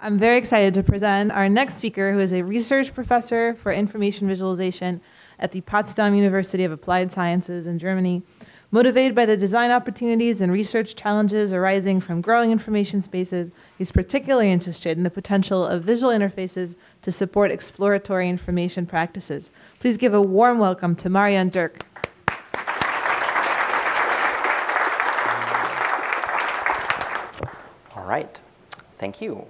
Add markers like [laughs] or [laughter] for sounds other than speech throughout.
I'm very excited to present our next speaker, who is a research professor for information visualization at the Potsdam University of Applied Sciences in Germany. Motivated by the design opportunities and research challenges arising from growing information spaces, he's particularly interested in the potential of visual interfaces to support exploratory information practices. Please give a warm welcome to Marian Dörk. All right, thank you.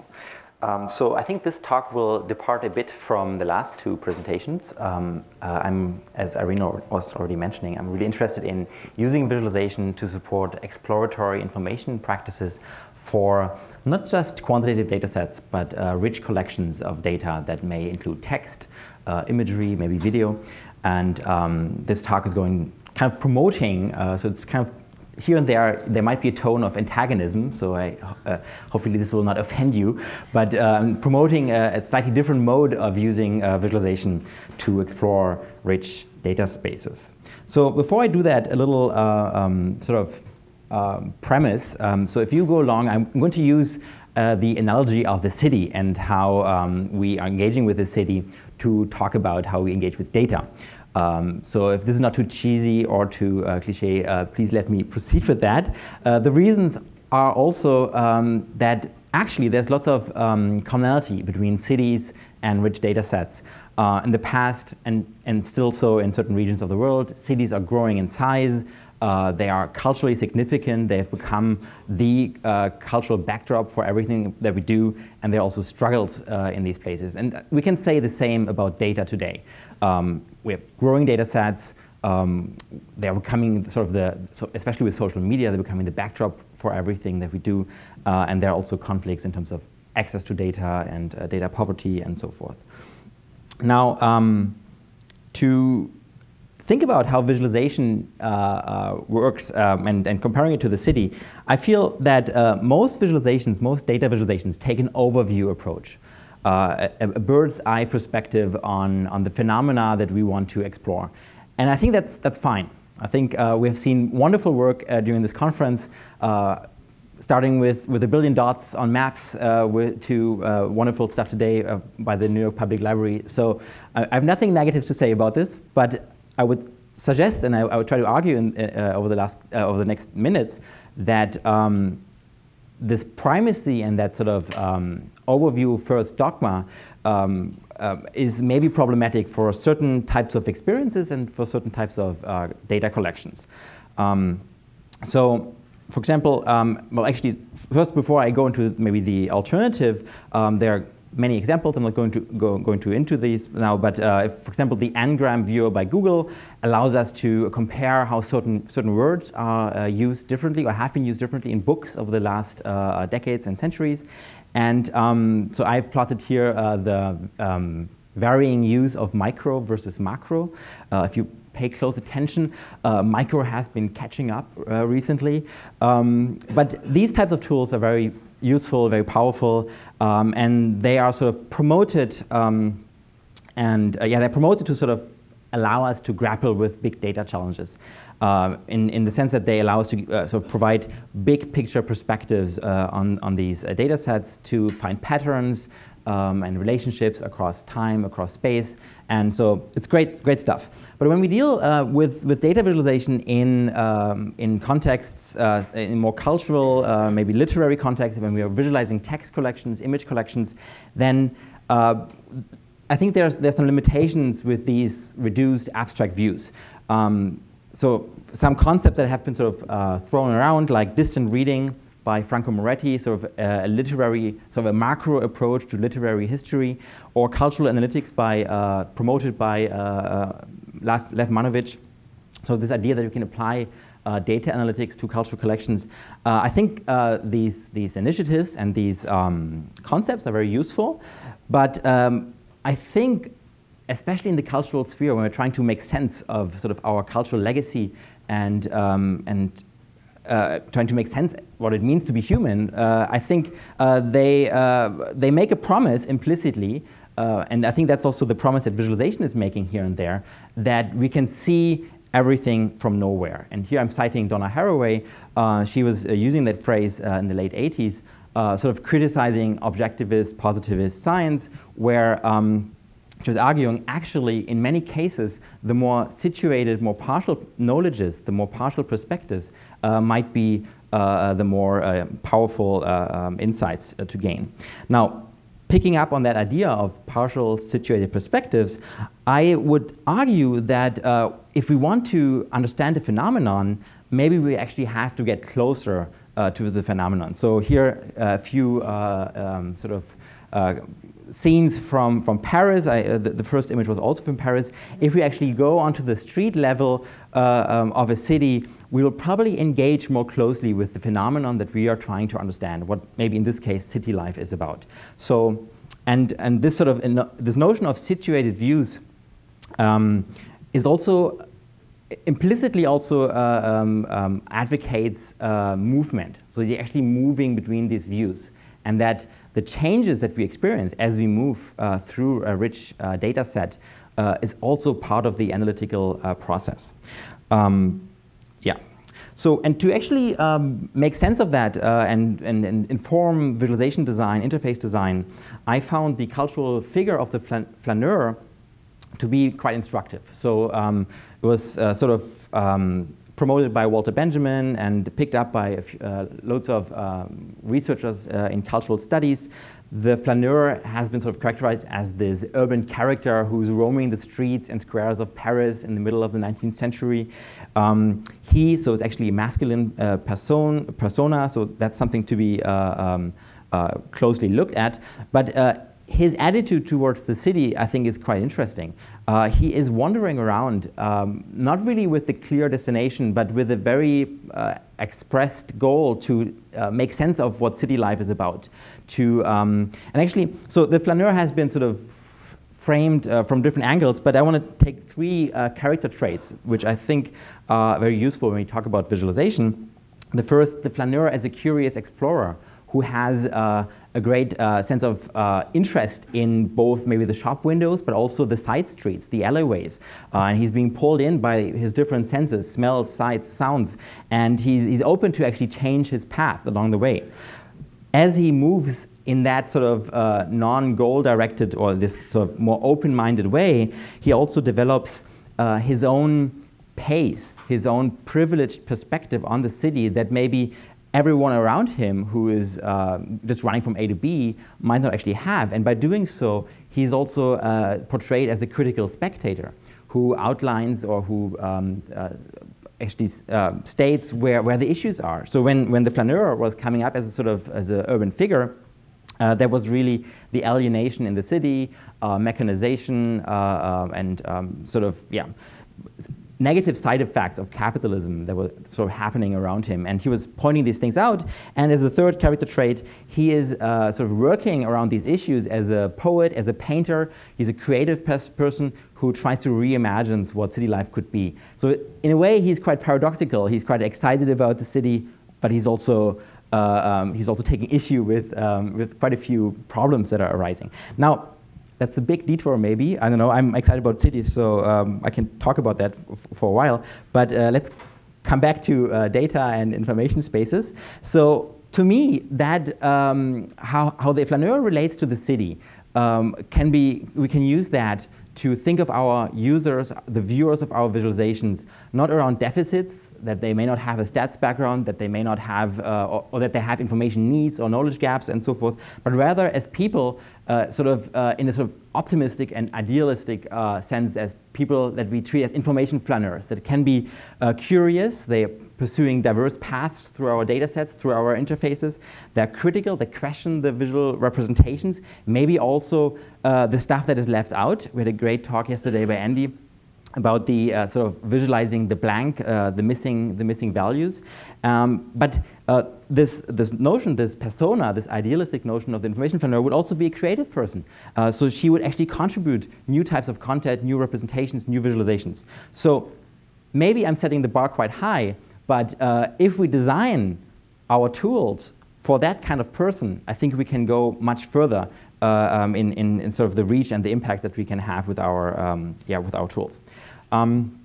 Um, so I think this talk will depart a bit from the last two presentations. Um, uh, I'm, as Irina was already mentioning, I'm really interested in using visualization to support exploratory information practices for not just quantitative data sets, but uh, rich collections of data that may include text, uh, imagery, maybe video. And um, this talk is going kind of promoting, uh, so it's kind of here and there, there might be a tone of antagonism, so I, uh, hopefully this will not offend you, but um, promoting a, a, slightly different mode of using uh, visualization to explore rich data spaces. So before I do that, a little uh, um, sort of um, premise. Um, so if you go along, I'm going to use uh, the analogy of the city and how um, we are engaging with the city to talk about how we engage with data. Um, so if this is not too cheesy or too uh, cliche, uh, please let me [laughs] proceed with that. Uh, the reasons are also um, that actually there's lots of um, commonality between cities and rich data sets. Uh, in the past, and, and still so in certain regions of the world, cities are growing in size, uh, they are culturally significant. They have become the uh, cultural backdrop for everything that we do, and they also struggled in these places. And we can say the same about data today. Um, we have growing data sets. Um, they're becoming sort of the, so especially with social media, they're becoming the backdrop for everything that we do. Uh, and there are also conflicts in terms of access to data and uh, data poverty and so forth. Now, um, to think about how visualization uh, uh, works um, and, and, comparing it to the city, I feel that uh, most visualizations, most data visualizations take an overview approach. Uh, a, a, bird's eye perspective on, on the phenomena that we want to explore. And I think that's, that's fine. I think uh, we have seen wonderful work uh, during this conference, starting with, with a billion dots on maps with, to wonderful stuff today by the New York Public Library. So I have nothing negative to say about this, but I would suggest, and I, I would try to argue in, uh, over the last uh, over the next minutes, that um, this primacy and that sort of um, overview first dogma um, uh, is maybe problematic for certain types of experiences and for certain types of uh, data collections. Um, so, for example, um, well, actually, first before I go into maybe the alternative, um, there are many examples. I'm not going to go going to into these now, but uh, if, for example, the Ngram viewer by Google allows us to compare how certain certain words are uh, used differently or have been used differently in books over the last uh, decades and centuries. And um, so I've plotted here uh, the um, varying use of micro versus macro. Uh, if you pay close attention. Uh, micro has been catching up uh, recently. Um, but these types of tools are very useful, very powerful, um, and they are sort of promoted, um, and uh, yeah, they're promoted to sort of allow us to grapple with big data challenges. Uh, in, in the sense that they allow us to uh, sort of provide big picture perspectives uh, on, on these uh, data sets to find patterns um, and relationships across time, across space, and so it's great, great stuff. But when we deal uh, with, with data visualization in, um, in contexts, uh, in more cultural, uh, maybe literary contexts, when we are visualizing text collections, image collections, then uh, I think there's, there's some limitations with these reduced abstract views. Um, so some concepts that have been sort of uh, thrown around, like distant reading, by Franco Moretti, sort of a literary, sort of a macro approach to literary history, or cultural analytics by, uh, promoted by uh, uh, Lev, Manovich. So this idea that you can apply uh, data analytics to cultural collections. Uh, I think uh, these, these initiatives and these um, concepts are very useful, but um, I think especially in the cultural sphere when we're trying to make sense of sort of our cultural legacy and, um, and uh, trying to make sense what it means to be human, uh, I think uh, they, uh, they make a promise implicitly, uh, and I think that's also the promise that visualization is making here and there, that we can see everything from nowhere. And here I'm citing Donna Haraway. Uh, she was using that phrase in the late 80s uh, sort of criticizing objectivist, positivist science, where um, she was arguing actually, in many cases, the more situated, more partial knowledges, the more partial perspectives might be uh, the more uh, powerful uh, um, insights uh, to gain. Now, picking up on that idea of partial situated perspectives, I would argue that uh, if we want to understand a phenomenon, maybe we actually have to get closer uh, to the phenomenon. So here, a few uh, um, sort of uh, scenes from, from Paris. I, uh, the, the, first image was also from Paris. If we actually go onto the street level uh, um, of a city, we will probably engage more closely with the phenomenon that we are trying to understand, what maybe in this case city life is about. So, and, and this sort of, this notion of situated views um, is also implicitly also uh, um, um, advocates uh, movement. So you're actually moving between these views. And that the changes that we experience as we move uh, through a rich uh, data set uh, is also part of the analytical uh, process. Um, yeah. So, and to actually um, make sense of that uh, and, and, and, inform visualization design, interface design, I found the cultural figure of the flaneur to be quite instructive. So um, it was uh, sort of um, promoted by Walter Benjamin and picked up by uh, loads of um, researchers uh, in cultural studies. The flaneur has been sort of characterized as this urban character who's roaming the streets and squares of Paris in the middle of the 19th century. Um, he, so it's actually a masculine uh, person, persona, so that's something to be uh, um, uh, closely looked at. But uh, his attitude towards the city, I think, is quite interesting. Uh, he is wandering around, um, not really with a clear destination, but with a very uh, expressed goal to uh, make sense of what city life is about. To um, and actually, so the flaneur has been sort of framed uh, from different angles, but I want to take three uh, character traits, which I think are very useful when we talk about visualization. The first, the flaneur as a curious explorer who has uh, a great uh, sense of uh, interest in both maybe the shop windows, but also the side streets, the alleyways. Uh, and he's being pulled in by his different senses, smells, sights, sounds, and he's, he's open to actually change his path along the way. As he moves in that sort of uh, non-goal directed or this sort of more open-minded way, he also develops uh, his own pace, his own privileged perspective on the city that maybe everyone around him who is uh, just running from A to B might not actually have. And by doing so, he's also uh, portrayed as a critical spectator who outlines or who um, uh, actually uh, states where, where the issues are. So when, when the flaneur was coming up as a sort of as an urban figure, uh, there was really the alienation in the city, uh, mechanization, um, and um, sort of, yeah, negative side effects of capitalism that were sort of happening around him. And he was pointing these things out. And as a third character trait, he is uh, sort of working around these issues as a poet, as a painter. He's a creative person who tries to reimagine what city life could be. So in a way, he's quite paradoxical. He's quite excited about the city, but he's also uh, um, he's also taking issue with, um, with quite a few problems that are arising. Now, that's a big detour maybe. I don't know, I'm excited about cities, so um, I can talk about that for a while. But uh, let's come back to uh, data and information spaces. So to me, that um, how, how the flaneur relates to the city um, can be, we can use that to think of our users, the viewers of our visualizations, not around deficits, that they may not have a stats background, that they may not have, uh, or, or, that they have information needs or knowledge gaps and so forth, but rather as people uh, sort of uh, in a sort of optimistic and idealistic uh, sense as people that we treat as information flaneurs that can be uh, curious, they're pursuing diverse paths through our data sets, through our interfaces. They're critical, they question the visual representations, maybe also uh, the stuff that is left out. We had a great talk yesterday by Andy about the uh, sort of visualizing the blank, uh, the missing, the missing values. Um, but uh, this, this notion, this persona, this idealistic notion of the information flaneur would also be a creative person. Uh, so she would actually contribute new types of content, new representations, new visualizations. So maybe I'm setting the bar quite high, but uh, if we design our tools for that kind of person, I think we can go much further um, in, in, in, sort of the reach and the impact that we can have with our, um, yeah, with our tools. Um,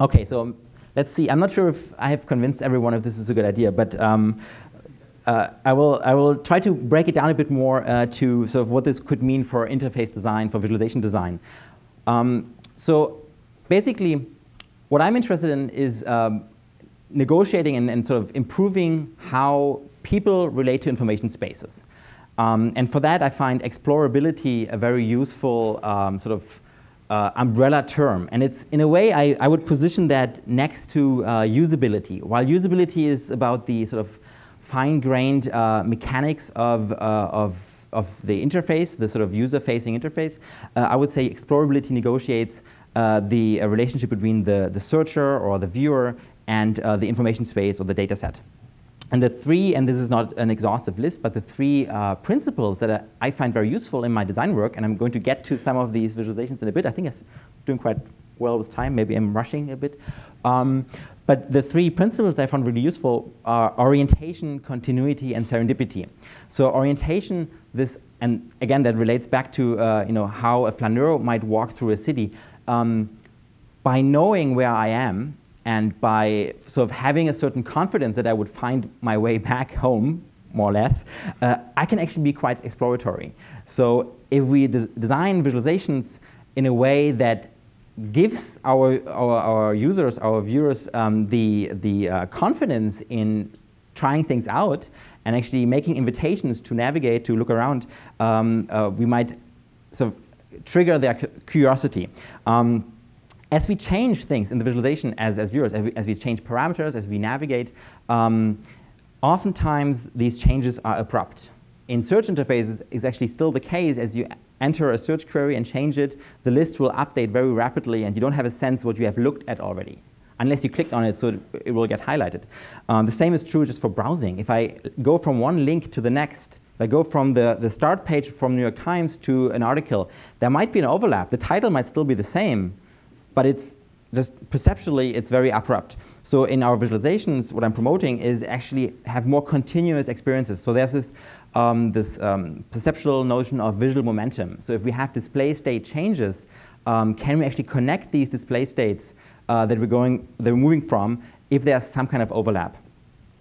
okay, so let's see. I'm not sure if I have convinced everyone if this is a good idea, but um, uh, I, will, I will try to break it down a bit more uh, to sort of what this could mean for interface design, for visualization design. Um, so basically, what I'm interested in is um, negotiating and, and, sort of improving how people relate to information spaces. Um, and for that, I find explorability a very useful um, sort of uh, umbrella term. And it's, in a way, I, I would position that next to uh, usability. While usability is about the sort of fine-grained uh, mechanics of, uh, of, of the interface, the sort of user-facing interface, uh, I would say explorability negotiates uh, the relationship between the, the searcher or the viewer and the information space or the data set. And the three, and this is not an exhaustive list, but the three uh, principles that I find very useful in my design work, and I'm going to get to some of these visualizations in a bit. I think I'm doing quite well with time. Maybe I'm rushing a bit. Um, but the three principles that I found really useful are orientation, continuity, and serendipity. So orientation, this, and again, that relates back to uh, you know, how a flaneur might walk through a city. Um, by knowing where I am and by sort of having a certain confidence that I would find my way back home, more or less, uh, I can actually be quite exploratory. So if we de design visualizations in a way that gives our, our, our users, our viewers, um, the, the uh, confidence in trying things out and actually making invitations to navigate, to look around, um, uh, we might sort of trigger their curiosity. Um, as we change things in the visualization as, as viewers, as we, as we change parameters, as we navigate, um, oftentimes these changes are abrupt. In search interfaces, it's actually still the case as you enter a search query and change it, the list will update very rapidly and you don't have a sense what you have looked at already unless you clicked on it so it will get highlighted. Um, the same is true just for browsing. If I go from one link to the next, if I go from the, the start page from New York Times to an article, there might be an overlap. The title might still be the same, but it's just perceptually, it's very abrupt. So in our visualizations, what I'm promoting is actually have more continuous experiences. So there's this, um, this um, perceptual notion of visual momentum. So if we have display state changes, um, can we actually connect these display states uh, that we're going, that we're moving from if there's some kind of overlap?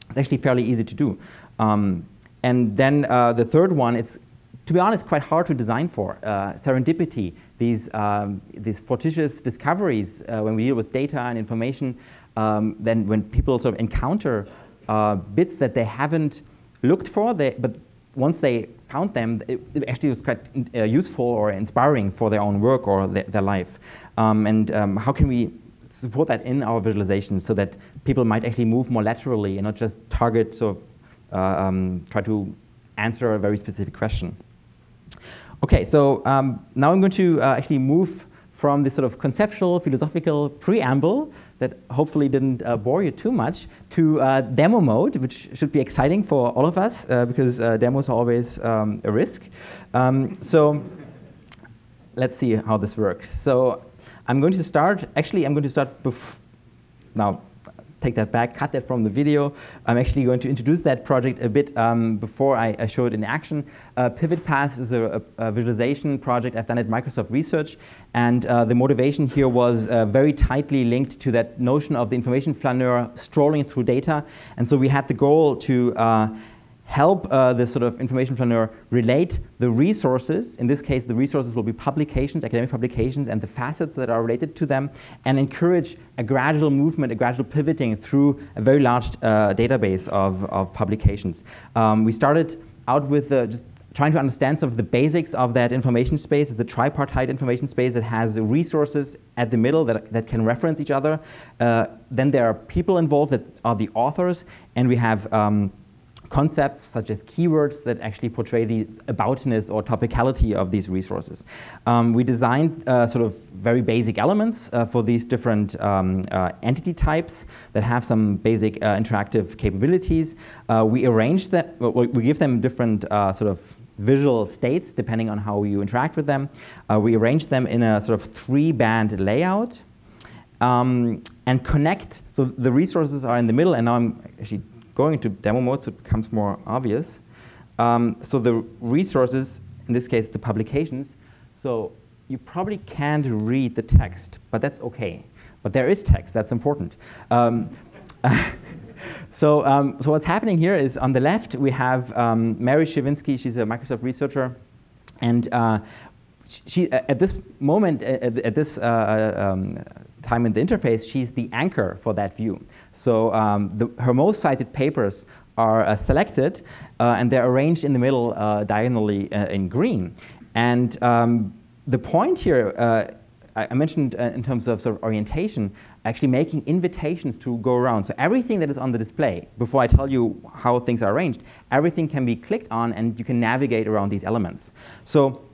It's actually fairly easy to do. Um, and then uh, the third one, it's to be honest, quite hard to design for. Uh, serendipity, these, um, these fortuitous discoveries uh, when we deal with data and information, um, then when people sort of encounter uh, bits that they haven't looked for, they, but once they found them, it, it actually was quite uh, useful or inspiring for their own work or their, their life. Um, and um, how can we support that in our visualizations so that people might actually move more laterally and not just target, sort of, uh, um, try to answer a very specific question. Okay, so um, now I'm going to uh, actually move from this sort of conceptual, philosophical preamble that hopefully didn't uh, bore you too much to uh, demo mode, which should be exciting for all of us uh, because uh, demos are always um, a risk. Um, so let's see how this works. So I'm going to start, actually I'm going to start now take that back, cut that from the video. I'm actually going to introduce that project a bit um, before I, I, show it in action. Uh, Pivot Path is a, a, a, visualization project I've done at Microsoft Research, and uh, the motivation here was uh, very tightly linked to that notion of the information flaneur strolling through data. And so we had the goal to uh, help uh, the sort of information flaneur relate the resources, in this case the resources will be publications, academic publications, and the facets that are related to them, and encourage a gradual movement, a gradual pivoting through a very large uh, database of, of publications. Um, we started out with uh, just trying to understand some of the basics of that information space. It's a tripartite information space that has resources at the middle that, that can reference each other. Uh, then there are people involved that are the authors, and we have um, concepts such as keywords that actually portray the aboutness or topicality of these resources. Um, we designed uh, sort of very basic elements uh, for these different um, uh, entity types that have some basic uh, interactive capabilities. Uh, we arrange that, we give them different uh, sort of visual states depending on how you interact with them. we arrange them in a sort of three-band layout. Um, and connect, so the resources are in the middle, and now I'm actually going into demo mode so it becomes more obvious. Um, so the resources, in this case the publications, so you probably can't read the text, but that's okay. But there is text, that's important. Um, [laughs] so, um, so what's happening here is on the left we have um, Mary Czerwinski. She's a Microsoft researcher, and uh, she at this moment at, at this uh, uh, um, time in the interface, she's the anchor for that view. So um, the, her most cited papers are uh, selected, uh, and they're arranged in the middle uh, diagonally in green. And um, the point here I mentioned uh, in terms of sort of orientation, actually making invitations to go around. So everything that is on the display, before I tell you how things are arranged, everything can be clicked on and you can navigate around these elements. So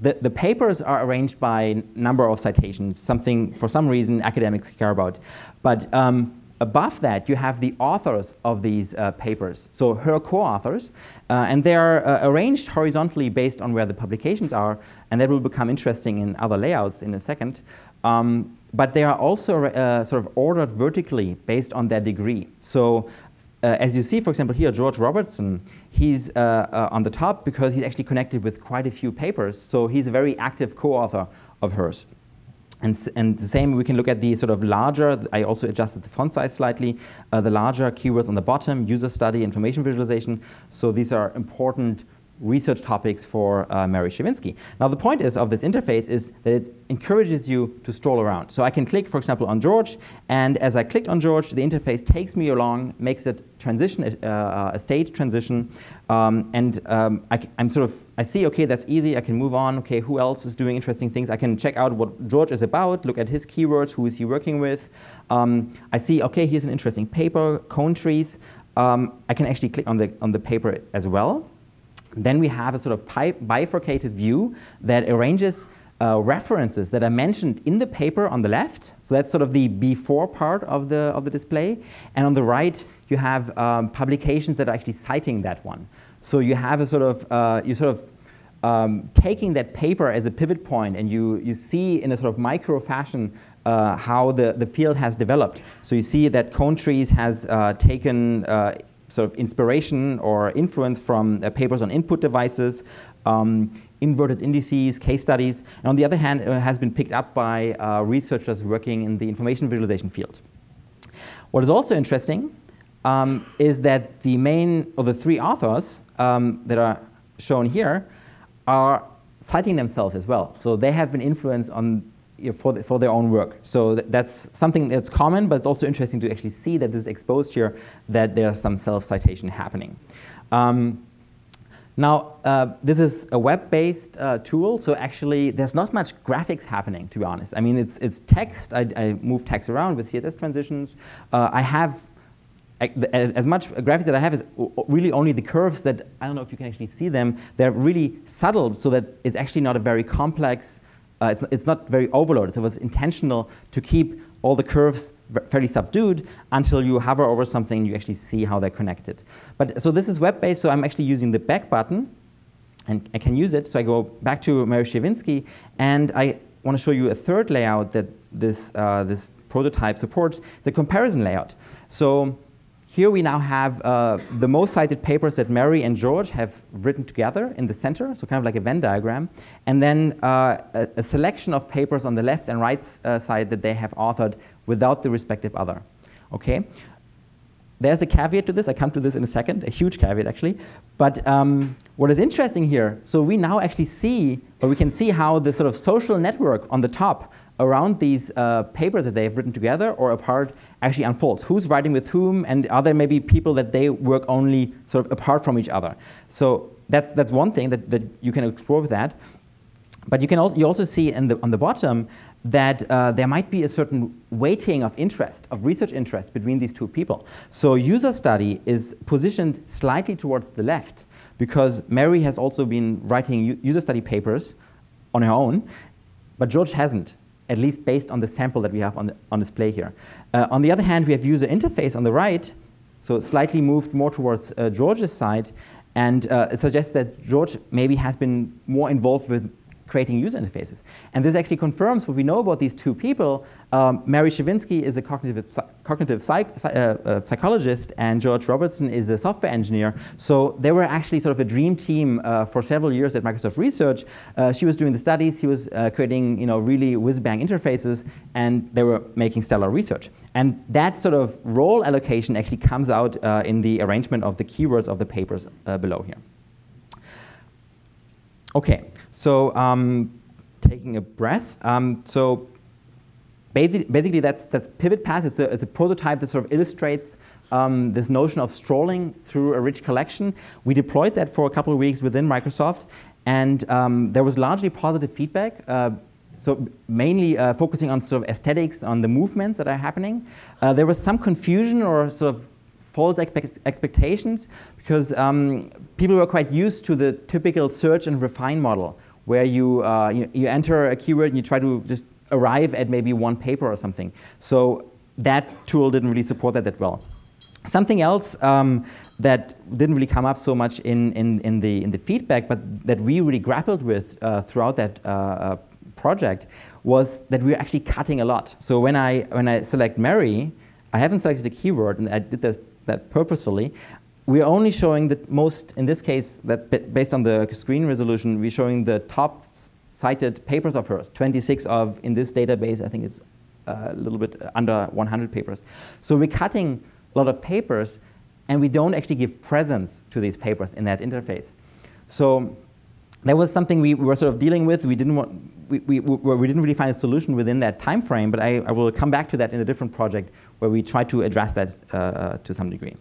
the, the papers are arranged by number of citations, something for some reason academics care about. But um, above that, you have the authors of these uh, papers, so her co-authors, uh, and they are uh, arranged horizontally based on where the publications are, and that will become interesting in other layouts in a second. Um, but they are also uh, sort of ordered vertically based on their degree. So uh, as you see, for example, here, George Robertson, he's uh, on the top because he's actually connected with quite a few papers, so he's a very active co-author of hers. And, and, the same, we can look at the sort of larger, I also adjusted the font size slightly, uh, the larger keywords on the bottom, user study, information visualization. So these are important research topics for uh, Mary Czerwinski. Now the point is of this interface is that it encourages you to stroll around. So I can click, for example, on George, and as I clicked on George, the interface takes me along, makes it transition, uh, a state transition, um, and um, I, am sort of, I see, okay, that's easy, I can move on, okay, who else is doing interesting things? I can check out what George is about, look at his keywords, who is he working with. Um, I see, okay, here's an interesting paper, cone trees. Um, I can actually click on the, on the paper as well. Then we have a sort of bifurcated view that arranges uh, references that are mentioned in the paper on the left. So that's sort of the before part of the, of the display. And on the right, you have um, publications that are actually citing that one. So you have a sort of, uh, you sort of um, taking that paper as a pivot point and you, you see in a sort of micro fashion uh, how the, the field has developed. So you see that Cone Trees has uh, taken uh, sort of inspiration or influence from uh, papers on input devices, um, inverted indices, case studies. And on the other hand, it has been picked up by uh, researchers working in the information visualization field. What is also interesting um, is that the main, or the three authors um, that are shown here are citing themselves as well. So they have been influenced on for, the, for their own work. So th that's something that's common, but it's also interesting to actually see that this is exposed here, that there's some self-citation happening. Um, now, uh, this is a web-based uh, tool, so actually there's not much graphics happening, to be honest. I mean, it's, it's text. I, I move text around with CSS transitions. Uh, I have as much graphics that I have is really only the curves that, I don't know if you can actually see them, they're really subtle so that it's actually not a very complex uh, it's, it's not very overloaded. So it was intentional to keep all the curves fairly subdued until you hover over something and you actually see how they're connected. But so this is web-based, so I'm actually using the back button and I can use it. So I go back to Mary Czerwinski and I want to show you a third layout that this, uh, this prototype supports, the comparison layout. So here we now have uh, the most cited papers that Mary and George have written together in the center, so kind of like a Venn diagram, and then uh, a, a, selection of papers on the left and right uh, side that they have authored without the respective other. Okay? There's a caveat to this. I come to this in a second, a huge caveat actually. But um, what is interesting here, so we now actually see, or we can see how the sort of social network on the top around these uh, papers that they've written together or apart actually unfolds. Who's writing with whom, and are there maybe people that they work only sort of apart from each other? So that's, that's one thing that, that you can explore with that. But you can also, you also see the, on the bottom that uh, there might be a certain weighting of interest, of research interest between these two people. So user study is positioned slightly towards the left because Mary has also been writing user study papers on her own, but George hasn't at least based on the sample that we have on, the, on display here. Uh, on the other hand, we have user interface on the right, so slightly moved more towards uh, George's side, and uh, it suggests that George maybe has been more involved with creating user interfaces. And this actually confirms what we know about these two people. Um, Mary Czerwinski is a cognitive, cognitive psych, uh, uh, psychologist, and George Robertson is a software engineer. So they were actually sort of a dream team uh, for several years at Microsoft Research. Uh, she was doing the studies, he was uh, creating you know, really whiz-bang interfaces, and they were making stellar research. And that sort of role allocation actually comes out uh, in the arrangement of the keywords of the papers below here. Okay, so um, taking a breath. Um, so basically, that's, that's Pivot Path. It's a, it's a prototype that sort of illustrates um, this notion of strolling through a rich collection. We deployed that for a couple of weeks within Microsoft, and um, there was largely positive feedback. Uh, so mainly uh, focusing on sort of aesthetics, on the movements that are happening. Uh, there was some confusion or sort of false expect expectations because um, people were quite used to the typical search and refine model where you, uh, you, you, enter a keyword and you try to just arrive at maybe one paper or something. So that tool didn't really support that that well. Something else um, that didn't really come up so much in, in, in, the, in the feedback, but that we really grappled with uh, throughout that uh, uh project was that we were actually cutting a lot. So when I, when I select Mary, I haven't selected a keyword, and I did this that purposefully. We're only showing the most, in this case, that based on the screen resolution, we're showing the top cited papers of hers, 26 of, in this database, I think it's uh, a little bit under 100 papers. So we're cutting a lot of papers, and we don't actually give presence to these papers in that interface. So that was something we, we were sort of dealing with. We didn't want, we, we, we, didn't really find a solution within that time frame, but I, I will come back to that in a different project where we try to address that uh, uh, to some degree.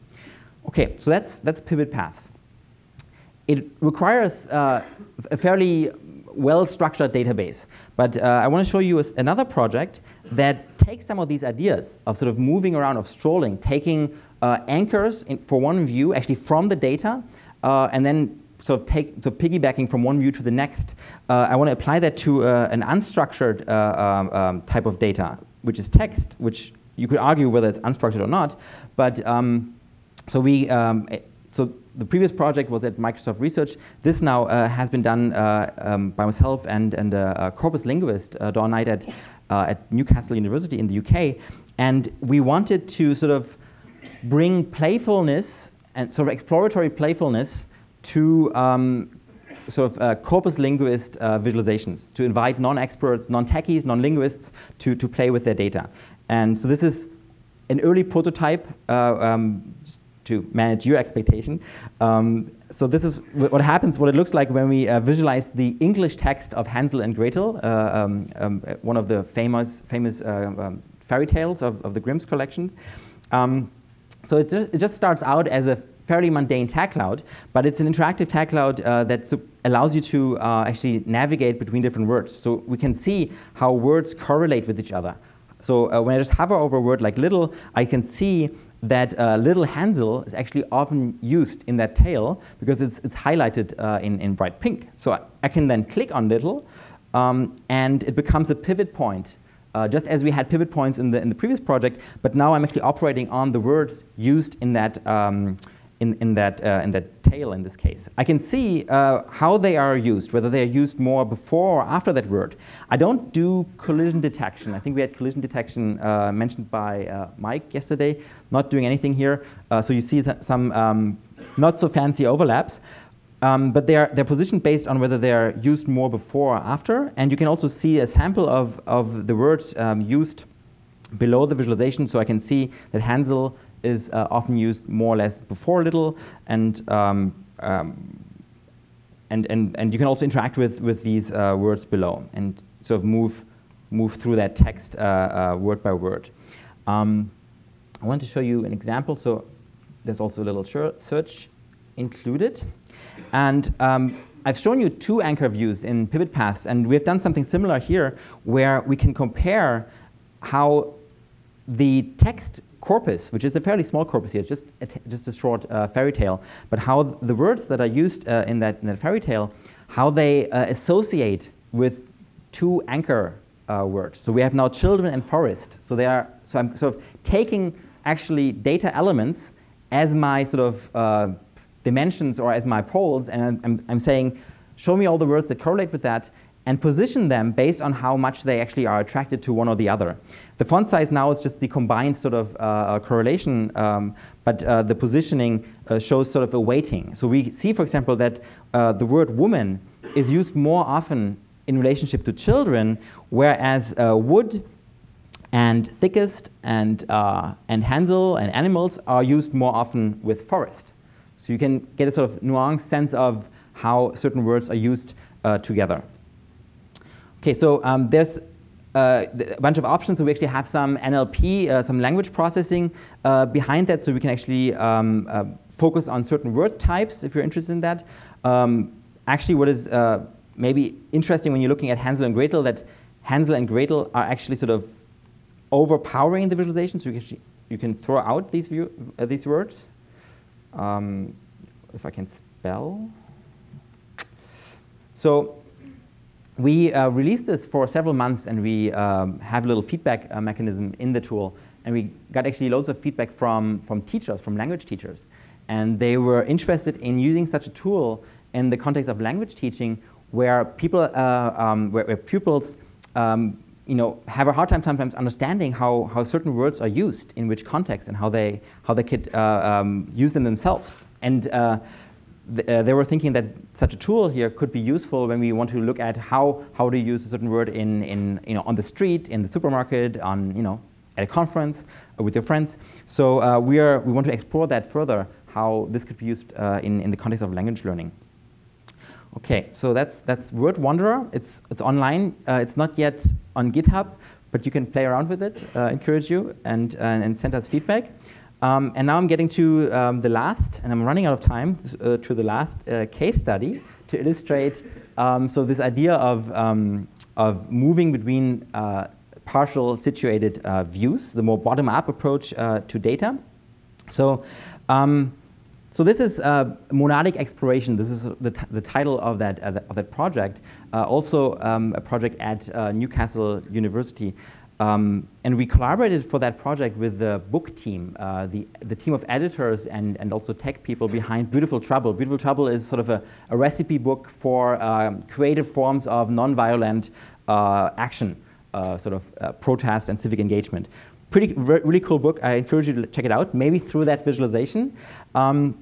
Okay, so that's, that's pivot paths. It requires uh, a fairly well-structured database, but uh, I want to show you another project that takes some of these ideas of sort of moving around, of strolling, taking uh, anchors in, for one view, actually from the data, uh, and then sort of take, so piggybacking from one view to the next. I want to apply that to an unstructured um, um, type of data, which is text, which you could argue whether it's unstructured or not, but um, so we, um, eh, so the previous project was at Microsoft Research. This now uh, has been done uh, um, by myself and, and uh, a corpus linguist, uh, Dawn Knight at, uh, at Newcastle University in the UK. And we wanted to sort of bring playfulness and sort of exploratory playfulness to um, sort of uh, corpus linguist uh, visualizations, to invite non-experts, non-techies, non-linguists to, to play with their data. And so this is an early prototype uh, um, to manage your expectation. Um, so this is what happens, what it looks like when we uh, visualize the English text of Hansel and Gretel, uh, um, um, one of the famous, famous uh, um, fairy tales of, of, the Grimm's collections. Um, so it just, it just, starts out as a fairly mundane tag cloud, but it's an interactive tag cloud uh, that allows you to uh, actually navigate between different words. So we can see how words correlate with each other. So uh, when I just hover over a word like little, I can see that uh, little Hansel is actually often used in that tale because it's, it's highlighted uh, in, in bright pink. So I, I, can then click on little um, and it becomes a pivot point. Uh, just as we had pivot points in the, in the previous project, but now I'm actually operating on the words used in that um, in, in, that, uh, in that tale in this case. I can see uh, how they are used, whether they are used more before or after that word. I don't do collision detection. I think we had collision detection uh, mentioned by uh, Mike yesterday. Not doing anything here. Uh, so you see some um, not so fancy overlaps. Um, but they're, they're positioned based on whether they're used more before or after. And you can also see a sample of, of the words um, used below the visualization. So I can see that Hansel is uh, often used more or less before a little, and um, um, and and and you can also interact with with these uh, words below and sort of move move through that text uh, uh word by word. Um, I want to show you an example. So there's also a little search included, and um, I've shown you two anchor views in pivot paths, and we've done something similar here, where we can compare how the text corpus, which is a fairly small corpus here, just a just a short uh, fairy tale, but how the words that are used uh, in, that, in that fairy tale, how they uh, associate with two anchor uh, words. So we have now children and forest. So they are. So I'm sort of taking actually data elements as my sort of uh, dimensions or as my poles, and I'm, I'm saying, show me all the words that correlate with that, and position them based on how much they actually are attracted to one or the other. The font size now is just the combined sort of uh, uh correlation, um, but uh, the positioning uh, shows sort of a weighting. So we see, for example, that uh, the word woman is used more often in relationship to children, whereas uh, wood and thickest and, and Hansel and animals are used more often with forest. So you can get a sort of nuanced sense of how certain words are used together. Okay, so um, there's uh, a bunch of options. So we actually have some NLP, uh, some language processing uh, behind that, so we can actually um, uh, focus on certain word types if you're interested in that. Um, actually, what is uh, maybe interesting when you're looking at Hansel and Gretel, that Hansel and Gretel are actually sort of overpowering the visualization, so you can, you can throw out these, view, uh, these words. Um, if I can spell. So we uh, released this for several months and we um, have a little feedback uh, mechanism in the tool. And we got actually loads of feedback from, from teachers, from language teachers. And they were interested in using such a tool in the context of language teaching where people, uh, um, where, where, pupils um, you know, have a hard time sometimes understanding how, how certain words are used in which context and how they, how they could uh, um, use them themselves. And uh, they were thinking that such a tool here could be useful when we want to look at how, how to use a certain word in, in, you know, on the street, in the supermarket, on, you know, at a conference uh, with your friends. So uh, we, are, we want to explore that further, how this could be used uh, in, in the context of language learning. Okay, so that's, that's Word Wanderer. It's, it's online. Uh, it's not yet on GitHub, but you can play around with it, uh, encourage you, and, and send us feedback. Um, and now I'm getting to um, the last, and I'm running out of time, uh, to the last uh, case study to illustrate um, so this idea of, um, of moving between uh, partial situated uh, views, the more bottom-up approach uh, to data. So, um, so this is uh, monadic exploration. This is the, the title of that, of that project. also um, a project at Newcastle University. Um, and we collaborated for that project with the book team, uh, the, the team of editors and, and also tech people behind Beautiful Trouble. Beautiful Trouble is sort of a, a recipe book for um, creative forms of nonviolent uh, action, uh, sort of uh, protest and civic engagement. Pretty, really cool book. I encourage you to check it out, maybe through that visualization. Um,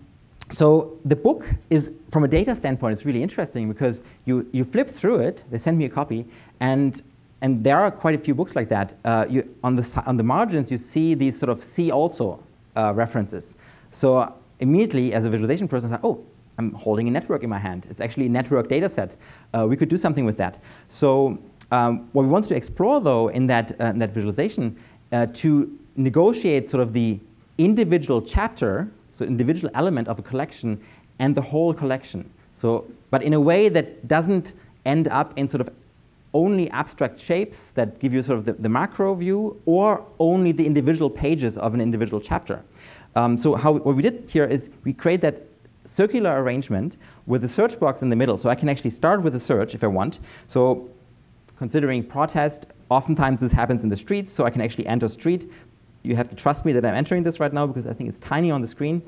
so the book is, from a data standpoint, it's really interesting because you, you flip through it, they send me a copy, and and there are quite a few books like that. Uh, you, on, the, on the margins, you see these sort of see also uh, references. So immediately, as a visualization person, oh, I'm holding a network in my hand. It's actually a network data set. Uh, we could do something with that. So um, what we want to explore, though, in that, uh, in that visualization, uh, to negotiate sort of the individual chapter, so individual element of a collection, and the whole collection. So, but in a way that doesn't end up in sort of only abstract shapes that give you sort of the, the macro view or only the individual pages of an individual chapter. Um, so how, what we did here is we create that circular arrangement with the search box in the middle. So I can actually start with a search if I want. So considering protest, oftentimes this happens in the streets, so I can actually enter street. You have to trust me that I'm entering this right now because I think it's tiny on the screen.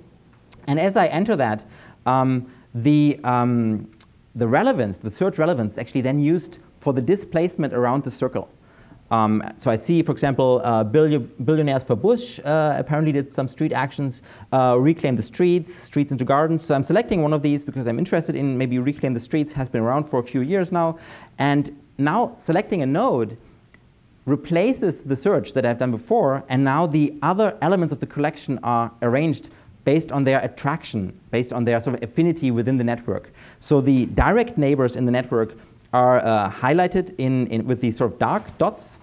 And as I enter that, um, the, um, the relevance, the search relevance, actually then used for the displacement around the circle. Um, so I see, for example, uh, Billionaires for Bush uh, apparently did some street actions, uh, reclaim the streets, streets into gardens. So I'm selecting one of these because I'm interested in maybe reclaim the streets, has been around for a few years now. And now selecting a node replaces the search that I've done before, and now the other elements of the collection are arranged based on their attraction, based on their sort of affinity within the network. So the direct neighbors in the network are uh, highlighted in, in, with these sort of dark dots.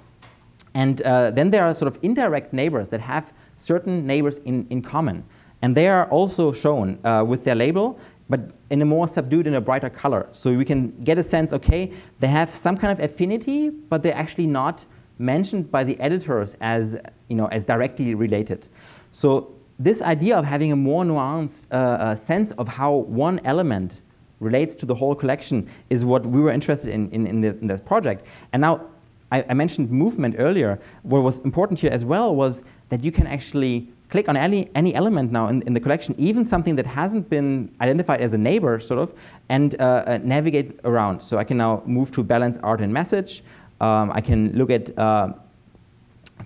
And uh, then there are sort of indirect neighbors that have certain neighbors in, in common. And they are also shown uh, with their label, but in a more subdued and a brighter color. So we can get a sense, okay, they have some kind of affinity, but they're actually not mentioned by the editors as, you know, as directly related. So this idea of having a more nuanced uh, uh, sense of how one element relates to the whole collection is what we were interested in in, in, the, in this project. And now, I, I, mentioned movement earlier. What was important here as well was that you can actually click on any, any element now in, in the collection, even something that hasn't been identified as a neighbor, sort of, and uh, uh, navigate around. So I can now move to balance art and message. Um, I can look at uh,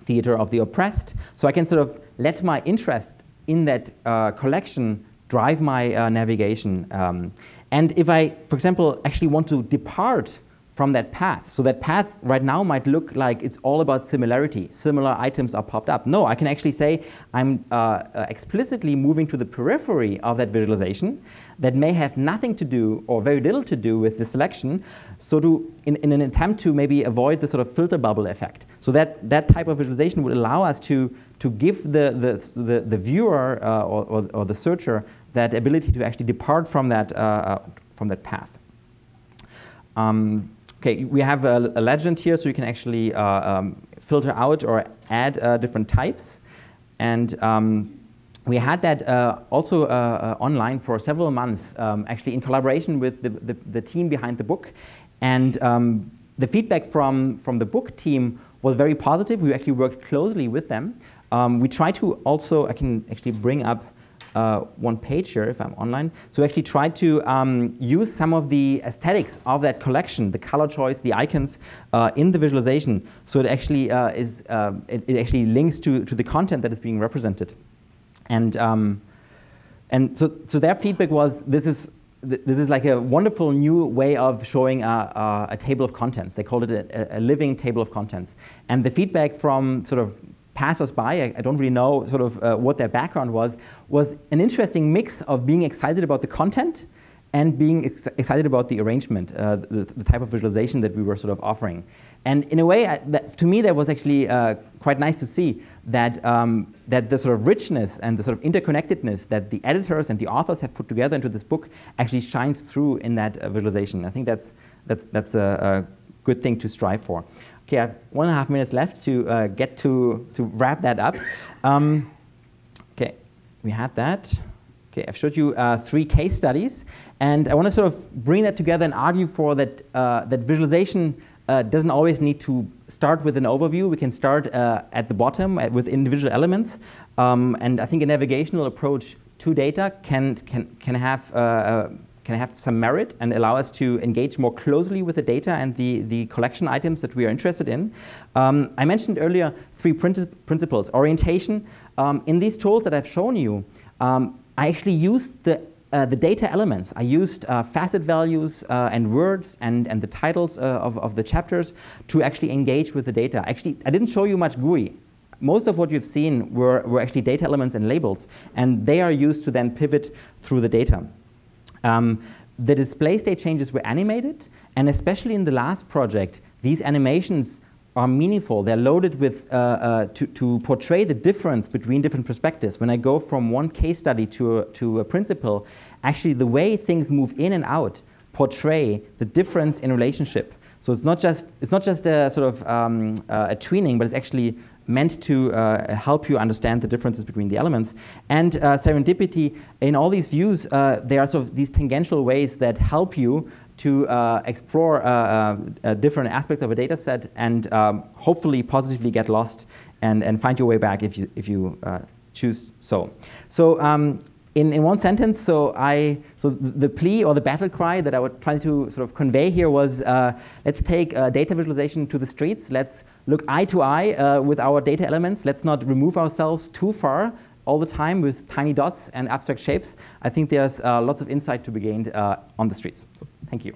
theater of the oppressed. So I can sort of let my interest in that uh, collection drive my uh, navigation. Um, and if I, for example, actually want to depart from that path. So that path right now might look like it's all about similarity. Similar items are popped up. No, I can actually say I'm uh, uh, explicitly moving to the periphery of that visualization that may have nothing to do or very little to do with the selection. So to, in, in an attempt to maybe avoid the sort of filter bubble effect. So that, that type of visualization would allow us to, to give the, the, the, the viewer uh, or, or, or, the searcher that ability to actually depart from that, uh, uh from that path. Um, okay, we have a, a, legend here, so you can actually uh, um, filter out or add uh, different types. And um, we had that uh, also uh, online for several months, um, actually in collaboration with the, the, the, team behind the book. And um, the feedback from, from the book team was very positive. We actually worked closely with them. Um, we tried to also, I can actually bring up uh, one page here if I'm online. So we actually tried to um, use some of the aesthetics of that collection, the color choice, the icons, uh, in the visualization. So it actually uh, is, uh, it, it, actually links to, to the content that is being represented. And, um, and so, so their feedback was this is this is like a wonderful new way of showing a, a, a table of contents. They called it a, a, living table of contents. And the feedback from sort of passers-by, I, I, don't really know sort of uh, what their background was, was an interesting mix of being excited about the content and being ex excited about the arrangement, uh, the, the, type of visualization that we were sort of offering. And in a way, I, that, to me, that was actually uh, quite nice to see that, um, that the sort of richness and the sort of interconnectedness that the editors and the authors have put together into this book actually shines through in that uh, visualization. I think that's, that's, that's a, a good thing to strive for. Okay, I have one and a half minutes left to uh, get to, to wrap that up. Um, okay, we had that. Okay, I've showed you uh, three case studies, and I want to sort of bring that together and argue for that, uh, that visualization uh, doesn't always need to start with an overview. We can start uh, at the bottom uh, with individual elements, um, and I think a navigational approach to data can, can, can have can have some merit and allow us to engage more closely with the data and the, the collection items that we are interested in. Um, I mentioned earlier three principles. Orientation. Um, in these tools that I've shown you, um, I actually used the, uh, the data elements. I used uh, facet values uh, and words and, and the titles uh, of, of the chapters to actually engage with the data. Actually, I didn't show you much GUI most of what you've seen were, were actually data elements and labels, and they are used to then pivot through the data. Um, the display state changes were animated, and especially in the last project, these animations are meaningful. They're loaded with, uh, uh, to, to portray the difference between different perspectives. When I go from one case study to a, to a principle, actually the way things move in and out portray the difference in relationship. So it's not just, it's not just a sort of um, uh, a tweening, but it's actually meant to uh, help you understand the differences between the elements. And uh, serendipity, in all these views, uh, there are sort of these tangential ways that help you to uh, explore uh, different aspects of a data set and um, hopefully positively get lost and, and find your way back if you, if you choose so. So um, in, in one sentence, so I so the plea or the battle cry that I would try to sort of convey here was uh, let's take uh, data visualization to the streets. Let's look eye to eye uh, with our data elements. Let's not remove ourselves too far all the time with tiny dots and abstract shapes. I think there's uh, lots of insight to be gained uh, on the streets. So thank you.